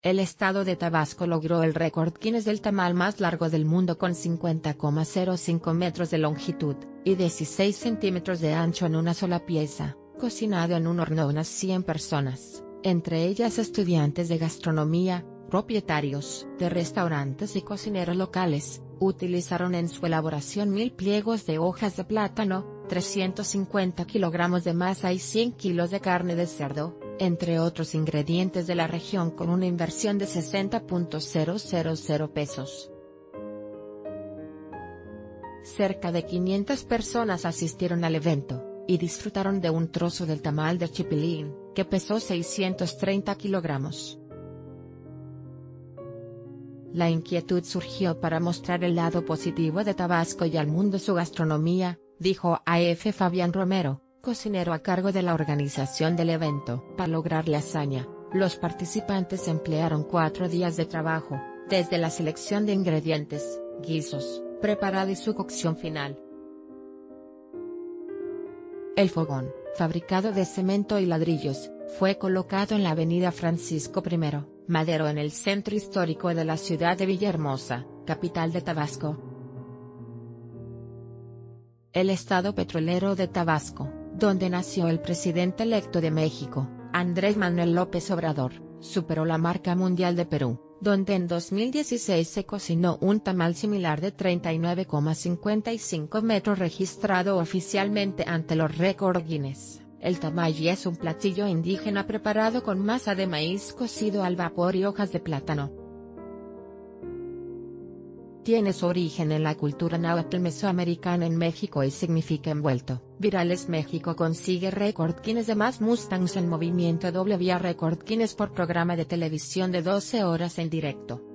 El estado de Tabasco logró el récord Guinness del tamal más largo del mundo con 50,05 metros de longitud, y 16 centímetros de ancho en una sola pieza, cocinado en un horno unas 100 personas, entre ellas estudiantes de gastronomía, propietarios de restaurantes y cocineros locales, utilizaron en su elaboración mil pliegos de hojas de plátano, 350 kilogramos de masa y 100 kilos de carne de cerdo, entre otros ingredientes de la región con una inversión de 60.000 pesos. Cerca de 500 personas asistieron al evento, y disfrutaron de un trozo del tamal de chipilín, que pesó 630 kilogramos. La inquietud surgió para mostrar el lado positivo de Tabasco y al mundo su gastronomía, dijo AF Fabián Romero, cocinero a cargo de la organización del evento. Para lograr la hazaña, los participantes emplearon cuatro días de trabajo, desde la selección de ingredientes, guisos, preparado y su cocción final. El fogón, fabricado de cemento y ladrillos, fue colocado en la avenida Francisco I, Madero en el centro histórico de la ciudad de Villahermosa, capital de Tabasco. El estado petrolero de Tabasco, donde nació el presidente electo de México, Andrés Manuel López Obrador, superó la marca mundial de Perú, donde en 2016 se cocinó un tamal similar de 39,55 metros registrado oficialmente ante los récord Guinness. El tamal es un platillo indígena preparado con masa de maíz cocido al vapor y hojas de plátano tiene su origen en la cultura náhuatl mesoamericana en México y significa envuelto. Virales México consigue récord de más Mustangs en movimiento doble vía récord por programa de televisión de 12 horas en directo.